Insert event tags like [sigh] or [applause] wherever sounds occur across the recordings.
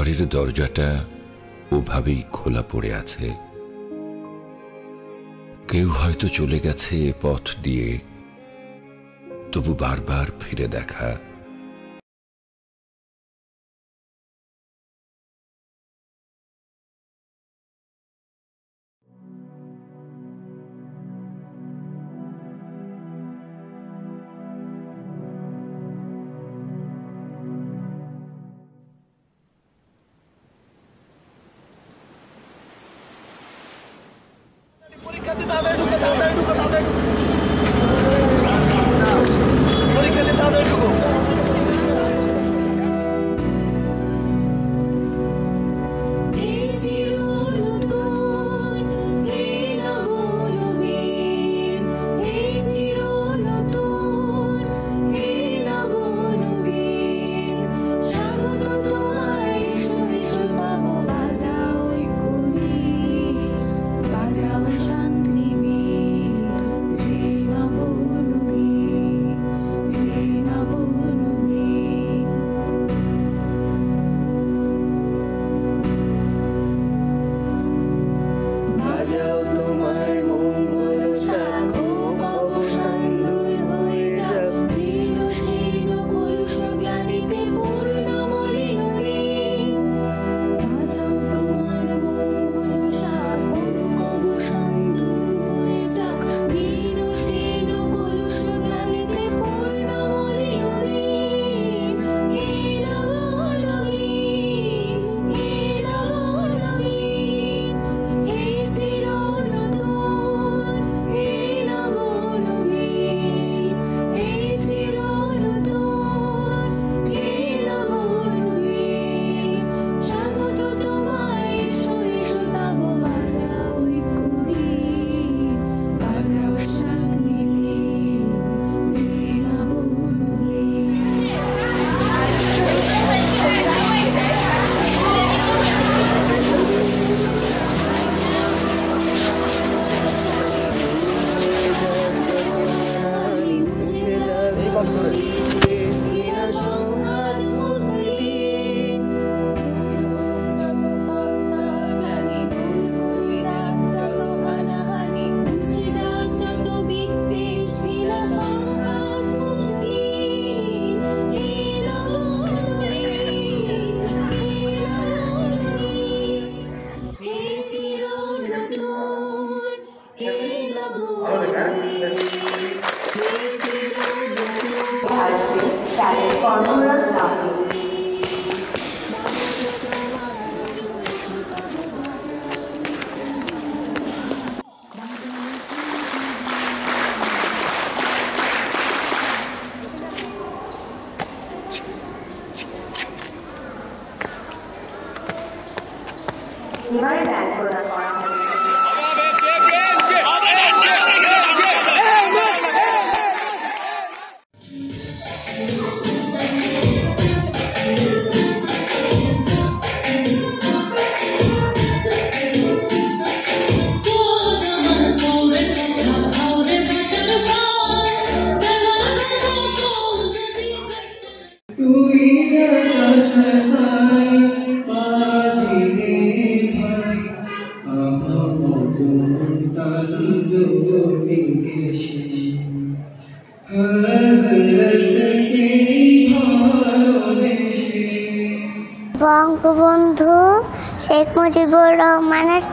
ঘরের দরজাটা ওভাবেই খোলা পড়ে আছে। কেউ হয়তো চলে গেছে পথ দিয়ে। তবু বারবার ফিরে দেখা। love for it.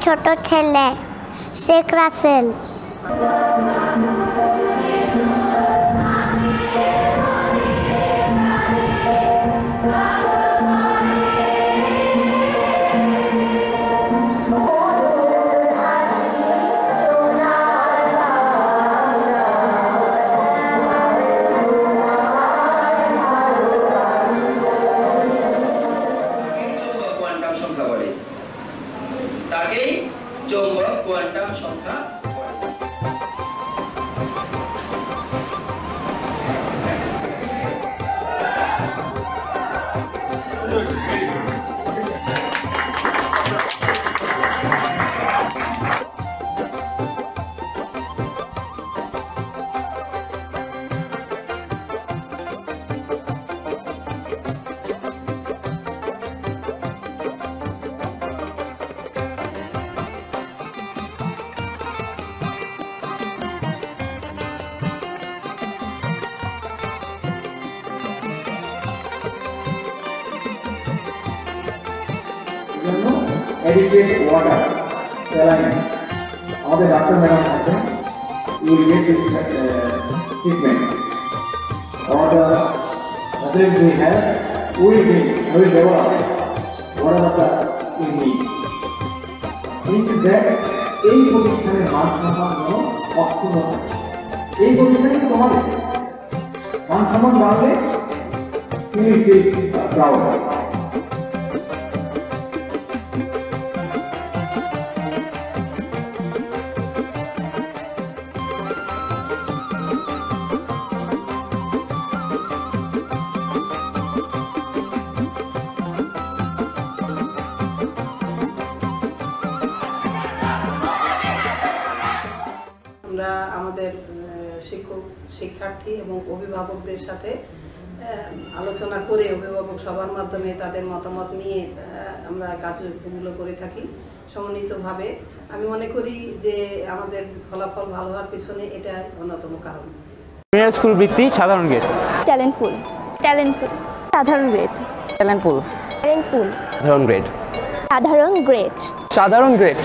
ছোট ছেলে শেখ রাসেল। জন্য adequate water, saline, আমাদের ডাক্তার ম্যাডাম আছেন will get this uh, treatment. Or the facilities we have, we will we will develop whatever the we need. Thing is that এই প্রতিষ্ঠানের মান সম্মান যেন অক্ষুণ্ণ থাকে এই প্রতিষ্ঠানে তোমাদের মান সম্মান বাড়লে তুমি ফিল প্রাউড শিক্ষার্থী এবং অভিভাবকদের সাথে আলোচনা করে অভিভাবক সবার মাধ্যমে তাদের মতামত নিয়ে আমরা কার্যক্রমগুলো করে থাকি সমন্বিতভাবে। আমি মনে করি যে আমাদের ফলাফল ভালো হওয়ার পিছনে এটা অন্যতম কারণ। স্কুল বৃত্তি সাধারণ গেট ট্যালেন্টফুল ট্যালেন্টফুল সাধারণ গ্রেড ট্যালেন্টফুল ট্যালেন্টফুল সাধারণ গ্রেড সাধারণ গ্রেড সাধারণ গ্রেড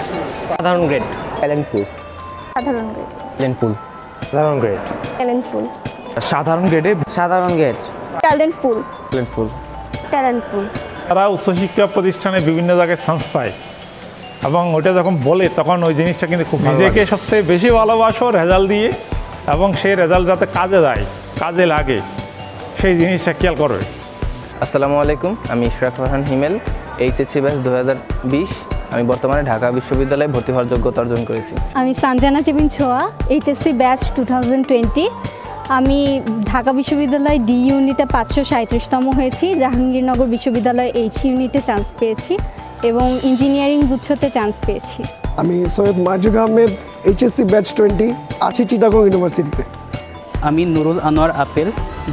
সাধারণ গ্রেড ট্যালেন্টফুল সাধারণ গ্রেড ট্যালেন্টফুল সাধারণ গ্রেড ট্যালেন্টফুল সাধারণ গ্রেডে সাধারণ গ্রেড ট্যালেন্টফুল ট্যালেন্টফুল ট্যালেন্টফুল তারা উচ্চশিক্ষা প্রতিষ্ঠানে বিভিন্ন জায়গায় চান্স পায়। এবং ওটা যখন বলে তখন ওই জিনিসটা কিন্তু খুব নিজেকে সবচেয়ে বেশি ভালোবাসো রেজাল্ট দিয়ে এবং সেই রেজাল্ট যাতে কাজে যায় কাজে লাগে সেই জিনিসটা খেয়াল করবে আসসালামু আলাইকুম আমি ইশরাক রহান হিমেল এইচএসসি ব্যাচ দু আমি বর্তমানে ঢাকা বিশ্ববিদ্যালয়ে ভর্তি হওয়ার যোগ্যতা অর্জন করেছি। আমি Sanjana চেবিন Chhoya HSC batch two thousand twenty আমি ঢাকা বিশ্ববিদ্যালয় ডি ইউনিটে পাঁচশো সাঁত্রিশতম হয়েছি জাহাঙ্গীরনগর বিশ্ববিদ্যালয় এইচ ইউনিটে চান্স পেয়েছি এবং ইঞ্জিনিয়ারিং গুচ্ছতে চান্স পেয়েছি। আমি Syed Marzuk Ahmed HSC batch twenty আছি চিটাগং ইউনিভার্সিটিতে। আমি নুরুল আনোয়ার আপেল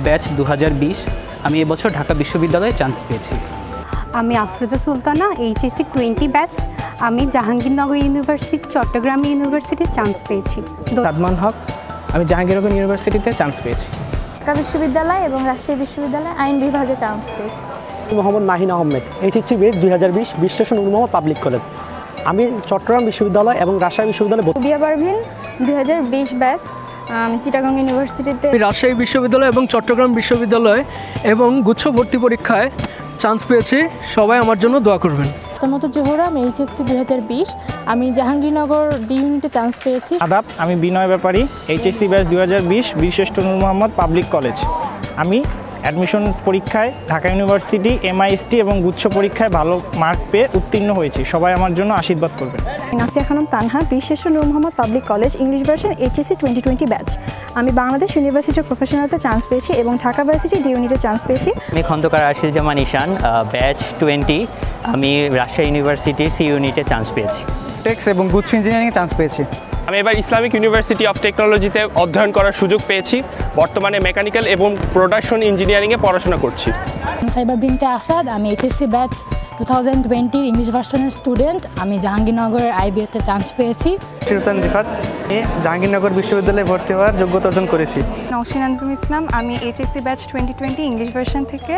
ব্যাচ দু হাজার বিশ। আমি এবছর ঢাকা বিশ্ববিদ্যালয়ে চান্স পেয়েছি। আমি Afroza Sultana HSC twenty batch আমি Jahangirnagar university Chattogram university chance পেয়েছি। সাদমান হক আমি জাহাঙ্গীরনগর ইউনিভার্সিটিতে চান্স পেয়েছি। ঢাকা বিশ্ববিদ্যালয় এবং রাজশাহী বিশ্ববিদ্যালয় আইন বিভাগে চান্স পেয়েছি। মোহাম্মদ নাহিন আহমেদ এইচএসসি বেস দুই হাজার বিশ বিশ্লেষণ মোহাম্মদ পাবলিক কলেজ আমি চট্টগ্রাম বিশ্ববিদ্যালয় এবং রাজশাহী বিশ্ববিদ্যালয় বিয়া পারভিন দুই হাজার বিশ ব্যাচ চিটাগং ইউনিভার্সিটিতে রাজশাহী বিশ্ববিদ্যালয় এবং চট্টগ্রাম বিশ্ববিদ্যালয় এবং গুচ্ছ ভর্তি পরীক্ষায় চান্স পেয়েছি সবাই আমার জন্য দোয়া করবেন। প্রথমত জোহরা আমি এইচএসসি দুই হাজার বিশ। আমি জাহাঙ্গীরনগর ডি ইউনিটে চান্স পেয়েছি। আদাব আমি বিনয় ব্যাপারী এইচএসসি ব্যাস দু হাজার বিশ বীরশ্রেষ্ঠ নূর মোহাম্মদ পাবলিক কলেজ। আমি অ্যাডমিশন পরীক্ষায় ঢাকা ইউনিভার্সিটি এমআইএসটি এবং গুচ্ছ পরীক্ষায় ভালো মার্ক পেয়ে উত্তীর্ণ হয়েছি। সবাই আমার জন্য আশীর্বাদ করবেন। নাফিয়া খানম তানহা বিশেষ Noor Mohammad public college English version HSC twenty twenty batch আমি বাংলাদেশ ইউনিভার্সিটি অফ প্রফেশনালসে চান্স পেয়েছি এবং ঢাকা ভার্সিটি ডি ইউনিটে চান্স পেয়েছি। আমি খন্দকার আশিল জামান ঈশান ব্যাচ টোয়েন্টি আমি রাজশাহী ইউনিভার্সিটির সি ইউনিটে চান্স পেয়েছি। টেক্স এবং গুচ্ছ ইঞ্জিনিয়ারিংয়ে চান্স পেয়েছি। আমি এবার ইসলামিক ইউনিভার্সিটি অফ টেকনোলজিতে অধ্যয়ন করার সুযোগ পেয়েছি। বর্তমানে মেকানিক্যাল এবং প্রোডাকশন ইঞ্জিনিয়ারিংয়ে পড়াশোনা করছি। সাইবা বিনতে আসাদ আমি এইচএসসি ব্যাচ টু থাউজেন্ড টোয়েন্টির ইংলিশ ভার্সনের স্টুডেন্ট। আমি জাহাঙ্গীরনগরের আইবিএতে চান্স পেয়েছি। হোসেন রিফাত আমি জাহাঙ্গীরনগর বিশ্ববিদ্যালয়ে ভর্তি হওয়ার যোগ্যতা অর্জন করেছি। নওশিন আনজুম ইসলাম আমি HSC batch twenty twenty English version থেকে।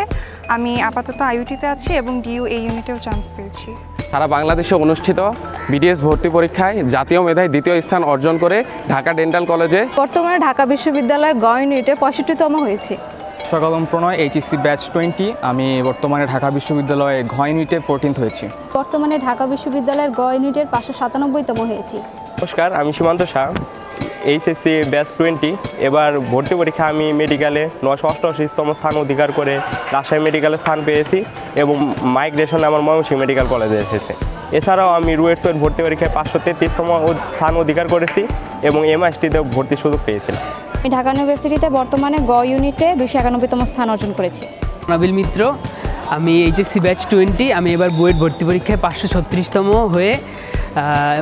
আমি আপাতত আইউটিতে আছি এবং ডিউ এই ইউনিটেও চান্স পেয়েছি। সারা বাংলাদেশে অনুষ্ঠিত বিডিএস ভর্তি পরীক্ষায় জাতীয় মেধায় দ্বিতীয় স্থান অর্জন করে ঢাকা ডেন্টাল কলেজে বর্তমানে ঢাকা বিশ্ববিদ্যালয় গ ইউনিটে পঁয়ষট্টিতম হয়েছে। স্বাগতম প্রণয় এইচএসসি ব্যাচ টোয়েন্টি আমি বর্তমানে ঢাকা বিশ্ববিদ্যালয়ে ঘ ইউনিটে ফোরটিন্থ হয়েছি। বর্তমানে ঢাকা বিশ্ববিদ্যালয়ের গ ইউনিটের পাঁচশো সাতানব্বইতম হয়েছি। নমস্কার আমি সীমান্ত শাহ। এইচএসসি ব্যাচ টোয়েন্টি এবার ভর্তি পরীক্ষা আমি মেডিকেলে নশো অষ্টআশিতম স্থান অধিকার করে রাজশাহী মেডিকেলে স্থান পেয়েছি এবং মাইগ্রেশনে আমার ময়মনসিংহ মেডিকেল কলেজে এসেছে। এছাড়াও আমি রুয়েটসওয়েট ভর্তি পরীক্ষায় পাঁচশো তেত্রিশতম স্থান অধিকার করেছি এবং এমআইএসটিতে ভর্তির সুযোগ পেয়েছিলাম। আমি ঢাকা ইউনিভার্সিটিতে বর্তমানে গ ইউনিটে দুশো একানব্বইতম স্থান অর্জন করেছি। নাবিল মিত্র আমি এইচএসসি ব্যাচ টোয়েন্টি আমি এবার বুয়েট ভর্তি পরীক্ষায় পাঁচশো ছত্রিশতম হয়ে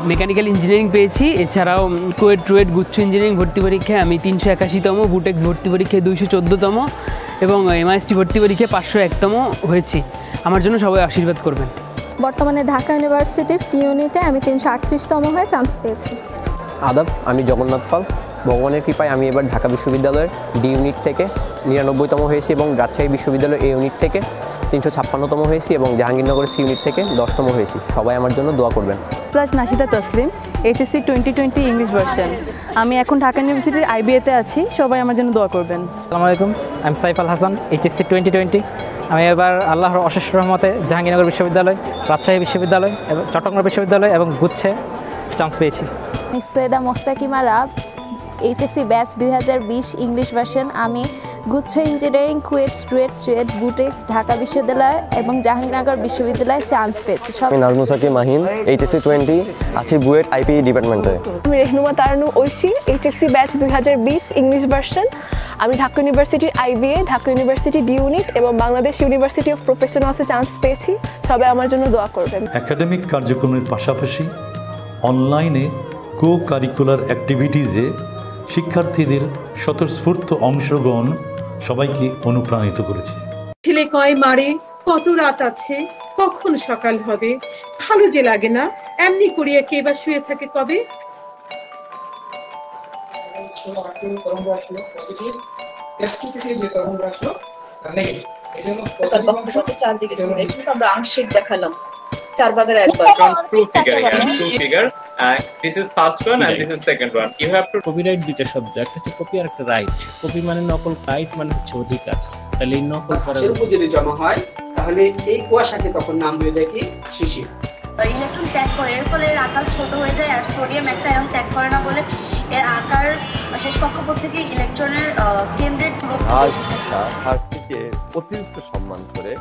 মেকানিক্যাল ইঞ্জিনিয়ারিং পেয়েছি। এছাড়াও কুয়েট রুয়েট গুচ্ছ ইঞ্জিনিয়ারিং ভর্তি পরীক্ষায় আমি তিনশো একাশিতম বুটেক্স ভর্তি পরীক্ষায় দুইশো চোদ্দোতম এবং এমআইএসটি ভর্তি পরীক্ষায় পাঁচশো একতম হয়েছি। আমার জন্য সবাই আশীর্বাদ করবেন। বর্তমানে ঢাকা ইউনিভার্সিটির সি ইউনিটে আমি তিনশো আটত্রিশতম হয়ে চান্স পেয়েছি। আদাব আমি জগন্নাথ পাল। ভগবানের কৃপায় আমি এবার ঢাকা বিশ্ববিদ্যালয়ের ডি ইউনিট থেকে নিরানব্বইতম হয়েছি এবং রাজশাহী বিশ্ববিদ্যালয় এ ইউনিট থেকে তিনশো ছাপ্পান্নতম হয়েছি এবং জাহাঙ্গীরনগর সি ইউনিট থেকে দশতম হয়েছি। সবাই আমার জন্য দোয়া করবেন। Plus Nashida Taslim HSC twenty twenty English version. আমি এখন ঢাকা ইউনিভার্সিটির আইবিএতে আছি সবাই আমার জন্য দোয়া করবেন। আসসালামু আলাইকুম আমি Saif Al Hasan HSC twenty twenty. আমি এবার আল্লাহর অশেষ রহমতে জাহাঙ্গীরনগর বিশ্ববিদ্যালয় রাজশাহী বিশ্ববিদ্যালয় এবং চট্টগ্রাম বিশ্ববিদ্যালয় এবং গুচ্ছে চান্স পেয়েছি। আমি সৈয়দা মোস্তাকিমা রাব এইচএসসি ব্যাচ দুই হাজার বিশ ইংলিশ ভার্সন আমি গুচ্ছ ইঞ্জিনিয়ারিং কুয়েট রুয়েট সুয়েট বুটেক্স ঢাকা বিশ্ববিদ্যালয় এবং জাহাঙ্গীরনগর বিশ্ববিদ্যালয়ে চান্স পেয়েছি। সব আমি নাজমুল সাকিব মাহিন এইচএসসি টোয়েন্টি আছি বুয়েট আইপি ডিপার্টমেন্টে। আমি রেহনুমা তারানু ঐশী এইচএসসি ব্যাচ দুই হাজার বিশ ইংলিশ ভার্সন আমি ঢাকা ইউনিভার্সিটির IBA Dhaka university D unit এবং বাংলাদেশ ইউনিভার্সিটি অফ প্রফেশনালসে চান্স পেয়েছি। সবাই আমার জন্য দোয়া করবেন। একাডেমিক কার্যক্রমের পাশাপাশি অনলাইনে কো কারিকুলার অ্যাক্টিভিটিজে শিক্ষার্থীদের স্বতঃস্ফূর্ত অংশগ্রহণ সবাইকে অনুপ্রাণিত করেছে। ছেলে কয় মারে কত রাত আছে? কখন সকাল হবে? ভালো যে লাগে না এমনি করিয়া কে বা শুয়ে থাকে কবে? চারদিকে আমরা আংশিক দেখালাম। চার ভাগের একবার two figure here, two figure. Uh, this is first one and this is second one. You have to copyright দুইটা শব্দ একটা হচ্ছে কপি আর একটা রাইট কপি মানে নকল রাইট মানে হচ্ছে অধিকার তাহলে এই নকল করার ঘাসের উপর যদি জমা হয় তাহলে এই কুয়াশাকে তখন নাম হয়ে যায় কি শিশির ইলেকট্রন ত্যাগ করে এর ফলে এর আকার ছোট হয়ে যায় আর সোডিয়াম একটা আয়ন ত্যাগ করে না বলে এর আকার শেষ কক্ষপথ থেকে ইলেকট্রনের কেন্দ্রের দূরত্ব অতিরিক্ত সম্মান করে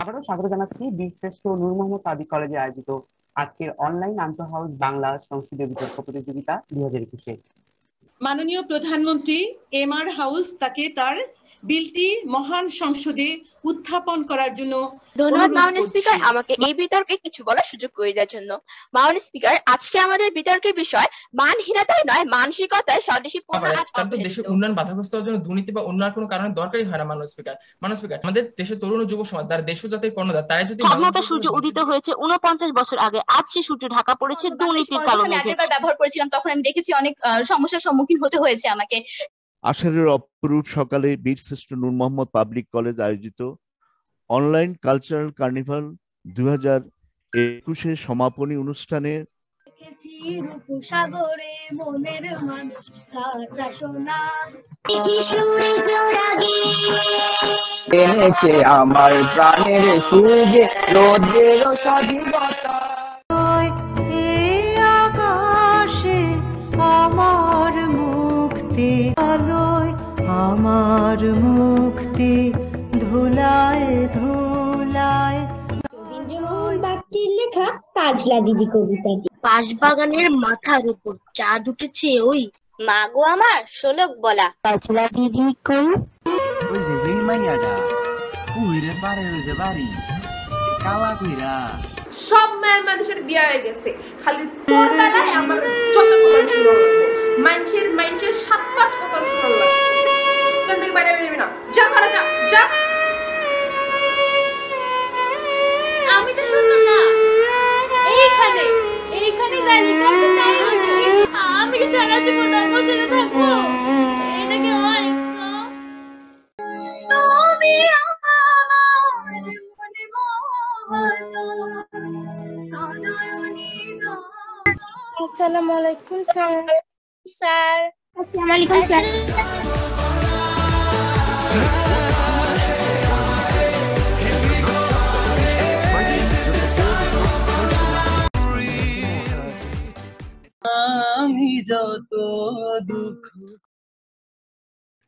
আবারও স্বাগত জানাচ্ছি বীরশ্রেষ্ঠ নূর মোহাম্মদ আদি কলেজে আয়োজিত আজকের অনলাইন আন্তঃ হাউস বাংলা সংস্কৃতি বিতর্ক প্রতিযোগিতা দুই হাজার একুশে। মাননীয় প্রধানমন্ত্রী এম আর হাউস তাকে তার বিলটি মহান সংসদে উত্থাপন করার জন্য ধন্যবাদ মাউন স্পিকার। আমাকে এই বিতর্কে কিছু বলার সুযোগ করে দেওয়ার জন্য। মাউন স্পিকার আজকে আমাদের বিতর্কের বিষয় মানহীনতায় নয় মানসিকতায় আবার তার তো দেশের উন্নয়ন বাধাগ্রস্ত হওয়ার জন্য দুর্নীতি বা অন্য কোনো কারণে দরকারই হয় না মানব স্পিকার। মানব স্পিকার আমাদের দেশের তরুণ ও যুব সমাজ তারা দেশ জাতির কর্ণধার তারাই যদি স্বাধীনতা সূর্য উদিত হয়েছে উনপঞ্চাশ বছর আগে আজ সে সূর্য ঢাকা পড়েছে দুর্নীতির কালো আমি মেঘে আগের বার ব্যবহার করেছিলাম তখন আমি দেখেছি অনেক সমস্যার সম্মুখীন হতে হয়েছে আমাকে। আষাঢ়ের অপরূপ সকালে বীরশ্রেষ্ঠ নূর মোহাম্মদ পাবলিক কলেজ আয়োজিত অনলাইন কালচারাল কার্নিভাল দুই হাজার একুশের সমাপনী অনুষ্ঠানে দেখেছি মনের মানুষ কাঁচা সোনা। সুরে জোড়াগে এনেছে আমার প্রাণের সুজে রোদের সজীবতা। আমার মুক্তি ধুলায় ধুলায়। রবীন্দ্রমোহন বাগচির লেখা কাজলা দিদি কবিতাটি। বাঁশবাগানের মাথার উপর চাঁদ উঠেছে ওই। মাগো আমার শোলক বলা। কাজলা দিদি কই? ওই যে এই মাইয়াটা। কুইরে পারে ওই যে বাড়ি। কালা কইরা। সব মায়ের মানুষের বিয়ে হয়ে গেছে। খালি তোর বেলায় আমার যত কথা শুনো মানুষের মানুষের সাত পাঁচ কথা শুনো তোর থেকে বাইরে বেরোবি না? যা ঘরে যা যা। আমি তো শুনলাম না। এইখানে এইখানে চাই। আমি কি সারা জীবন অঙ্গ ছেড়ে থাকব। এটা কি হয় তুমি আমার মনে আসসালামু আলাইকুম স্যার। স্যার। আসসালামু আলাইকুম স্যার। যত দুঃখ।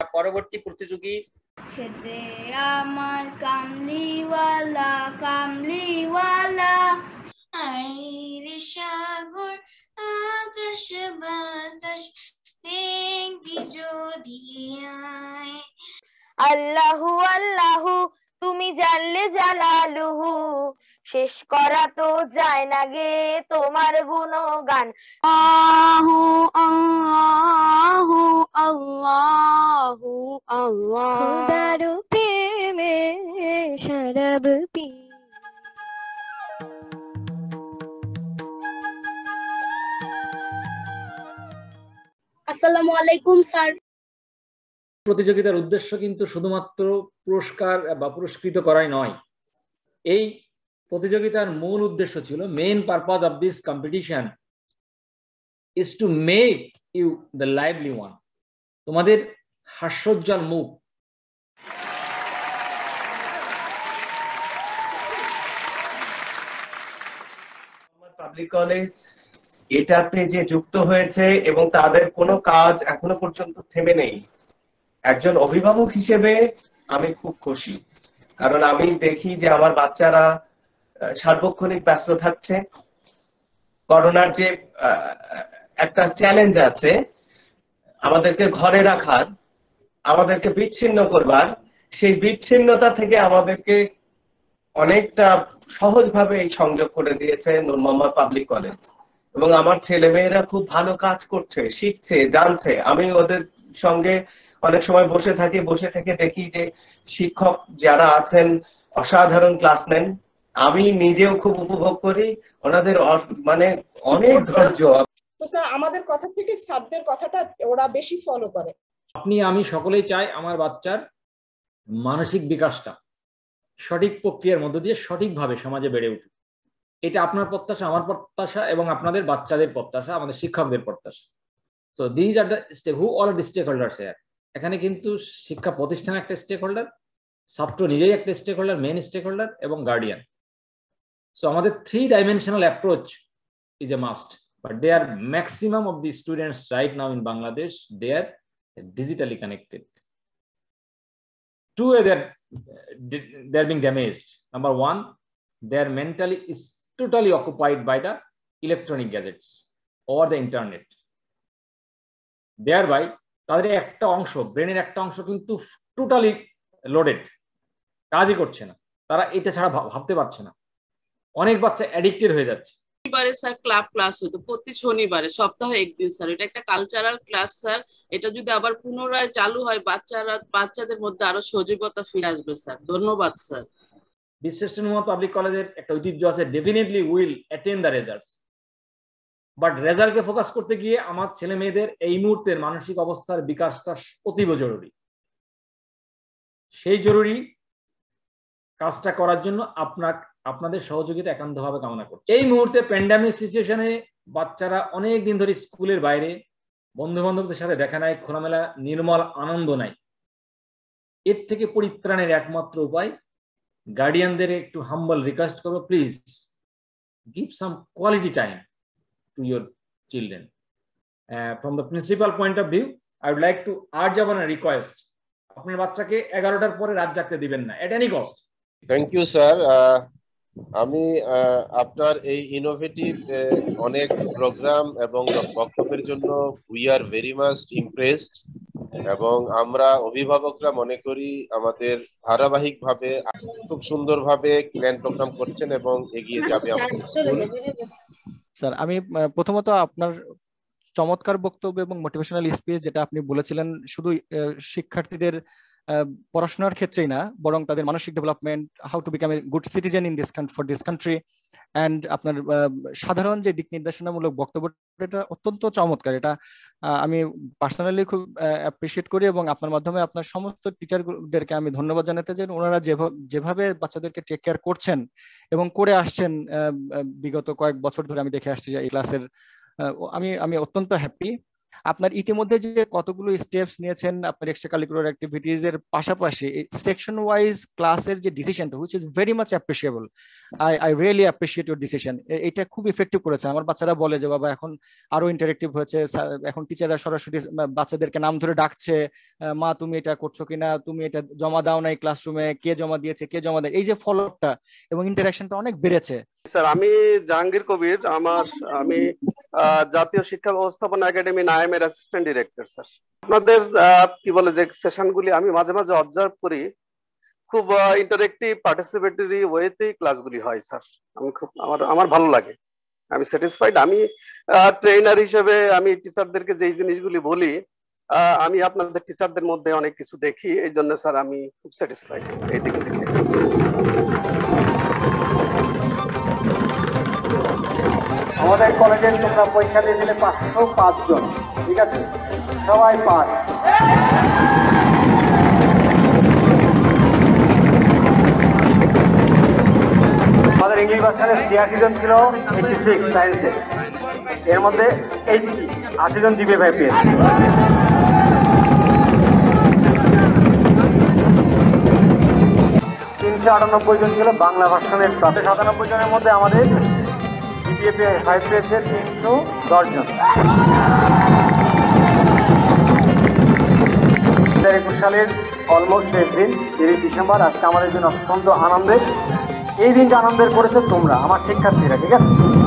পরবর্তী প্রতিযোগী? সে যে আমার কামলিওয়ালা কামলিওয়ালা আইরে সাগর আকাশ বাতাস দেখবি যদি আয়। আল্লাহু আল্লাহু তুমি জানলে জালালুহু। শেষ করা তো যায় না গে তোমার গুণগান। আহু আল্লাহু আল্লাহু আল্লাহ। খোদার প্রেমে শরব পি। আসসালামু আলাইকুম স্যার। প্রতিযোগিতার উদ্দেশ্য কিন্তু শুধুমাত্র পুরস্কার বা পুরস্কৃত করাই নয়। এই প্রতিযোগিতার মূল উদ্দেশ্য ছিল main purpose of this competition is to make you the lively one তোমাদের হাস্যোজ্জ্বল মুখ। পাবলিক কলেজ এটাতে যে যুক্ত হয়েছে এবং তাদের কোনো কাজ এখনও পর্যন্ত থেমে নেই। একজন অভিভাবক হিসেবে আমি খুব খুশি। কারণ আমি দেখি যে আমার বাচ্চারা সার্বক্ষণিক ব্যস্ত থাকছে। করোনার যে একটা চ্যালেঞ্জ আছে, আমাদেরকে ঘরে রাখার, আমাদেরকে বিচ্ছিন্ন করবার, সেই বিচ্ছিন্নতা থেকে আমাদেরকে অনেকটা সহজভাবে এই সংযোগ করে দিয়েছে নূর মোহাম্মদ পাবলিক কলেজ। এবং আমার ছেলে মেয়েরা খুব ভালো কাজ করছে, শিখছে, জানছে। আমি ওদের সঙ্গে অনেক সময় বসে থাকি, বসে থেকে দেখি যে শিক্ষক যারা আছেন, অসাধারণ ক্লাস নেন আমি নিজেও খুব উপভোগ করি। ওনাদের মানে অনেক ধৈর্য। তো স্যার আমাদের কথা থেকে স্যারদের কথাটা ওরা বেশি ফলো করে। আপনি আমি সকলেই চাই আমার বাচ্চার মানসিক বিকাশটা সঠিক প্রক্রিয়ার মধ্য দিয়ে সঠিকভাবে সমাজে বেড়ে উঠুক। এটা আপনার প্রত্যাশা আমার প্রত্যাশা এবং আপনাদের বাচ্চাদের প্রত্যাশা আমাদের শিক্ষকদের প্রত্যাশা। তো these are the stake who all the stakeholder এখানে কিন্তু শিক্ষা প্রতিষ্ঠান একটা স্টেক হোল্ডার ছাত্র নিজেই একটা stakeholder main stakeholder এবং গার্ডিয়ান সো আমাদের three dimensional approach is a must but they are maximum of the students right now in Bangladesh, they are digitally connected. Two, they're, they're being damaged. Number one, their mentally is totally occupied by the electronic gadgets or the internet. Thereby, তাদের একটা অংশ ব্রেনের একটা অংশ কিন্তু totally loaded কাজই করছে না তারা এটা ছাড়া ভাব- ভাবতে পারছে না অনেক বাচ্চা অ্যাডিক্টেড হয়ে যাচ্ছে। শনিবারে স্যার ক্লাব ক্লাস হতো প্রতি শনিবারে সপ্তাহে একদিন স্যার এটা একটা কালচারাল ক্লাস স্যার এটা যদি আবার পুনরায় চালু হয় বাচ্চারা বাচ্চাদের মধ্যে আরও সজীবতা ফিরে আসবে স্যার ধন্যবাদ স্যার বিশ্বেশ্বর পাবলিক কলেজের একটা ঐতিহ্য আছে definitely will attend the results but রেজাল্টকে focus করতে গিয়ে আমার ছেলে মেয়েদের এই মুহূর্তের মানসিক অবস্থার বিকাশটা অতীব জরুরি। সেই জরুরি কাজটা করার জন্য আপনার আপনাদের সহযোগিতা একান্তভাবে কামনা করছি। এই মুহূর্তে প্যান্ডামিক সিচুয়েশনে বাচ্চারা অনেক দিন ধরে স্কুলের বাইরে বন্ধু বান্ধবদের সাথে দেখা নাই খোলামেলা নির্মল আনন্দ নাই। এর থেকে পরিত্রাণের একমাত্র উপায় গার্ডিয়ানদের একটু হাম্বল রিকোয়েস্ট করব please give some quality time to your from the principal point of view, I would like to urge upon a request. আপনার বাচ্চাকে এগারোটার পরে রাত জাগতে দিবেন না at any cost thank you sir আমি আহ, আপনার এই ইনোভেটিভ অনেক প্রোগ্রাম এবং বক্তব্যের জন্য we are very much impressed এবং আমরা অভিভাবকরা মনে করি আমাদের ধারাবাহিকভাবে খুব সুন্দরভাবে প্ল্যান প্রোগ্রাম করছেন এবং এগিয়ে যাবে আমাদের [laughs] স্যার আমি প্রথমত আপনার চমৎকার বক্তব্য এবং মোটিভেশনাল স্পিচ যেটা আপনি বলেছিলেন শুধু শিক্ষার্থীদের পড়াশোনার ক্ষেত্রেই না, বরং তাদের মানসিক development how to become a good citizen in this for this country and আপনার সাধারণ যে দিক নির্দেশনামূলক বক্তব্য এটা অত্যন্ত চমৎকার। এটা আমি পার্সোনালি খুব অ্যাপ্রিসিয়েট করি এবং আপনার মাধ্যমে আপনার সমস্ত টিচারদেরকে আমি ধন্যবাদ জানাতে চাই ওনারা যেভাবে বাচ্চাদেরকে টেক কেয়ার করছেন এবং করে আসছেন বিগত কয়েক বছর ধরে আমি দেখে আসছি যে এই ক্লাসের আমি আমি অত্যন্ত হ্যাপি আপনার ইতিমধ্যে যে কতগুলো স্টেপস নিয়েছেন, আপনার এক্সট্রা কারিকুলার অ্যাক্টিভিটিজ এর পাশাপাশি সেকশন ওয়াইজ ক্লাসের যে ডিসিশনটা which is very much appreciable I I really appreciate your decision এটা খুব ইফেক্টিভ করেছে। আমার বাচ্চারা বলে যে, বাবা, এখন আরও ইন্টারেক্টিভ হয়েছে। এখন টিচাররা সরাসরি বাচ্চাদেরকে নাম ধরে ডাকছে মা, তুমি এটা করছ কিনা? তুমি এটা জমা দাও নাই ক্লাসরুমে কে জমা দিয়েছে? কে জমা দেয়? এই যে ফলো আপটা এবং ইন্টারাকশনটা অনেক বেড়েছে। স্যার আমি জাহাঙ্গীর কবির। আমার, আমি জাতীয় শিক্ষা ব্যবস্থাপনা একাডেমি নাইমের অ্যাসিস্ট্যান্ট ডিরেক্টর স্যার আপনাদের কি বলে যে সেশনগুলি আমি মাঝে মাঝে অবজার্ভ করি, খুব ইন্টারেক্টিভ পার্টিসিপেটরি ওয়েতেই ক্লাসগুলি হয় স্যার আমি খুব, আমার আমার ভালো লাগে। আমি স্যাটিসফাইড আমি ট্রেনার হিসেবে আমি টিচারদেরকে যেই জিনিসগুলি বলি আমি আপনাদের টিচারদের মধ্যে অনেক কিছু দেখি এই জন্য স্যার আমি খুব স্যাটিসফাইড এই দিক থেকে আমাদের কলেজের তোমরা পরীক্ষা দিয়ে দিলে পাঁচশো পাঁচজন, ঠিক আছে? সবাই পাঁচ আমাদের ইংলিশ ভার্সনে ছিয়াশি জন ছিল এইটি সিক্স সায়েন্সে এর মধ্যে এইটি আশি জন জিবি ভাই পেয়েছে। তিনশো আটানব্বই জন ছিল বাংলা ভার্সনের সাথে। সাতানব্বই জনের মধ্যে আমাদের জিপিএ ফাইভ পেয়েছে তিনশো দশজন হাজার একুশ সালের অলমোস্ট শেষ দিন, তিরিশ ডিসেম্বর, আজকে আমাদের জন্য অত্যন্ত আনন্দের। এই দিনটা আনন্দের করেছ তোমরা, আমার শিক্ষার্থীরা, ঠিক আছে?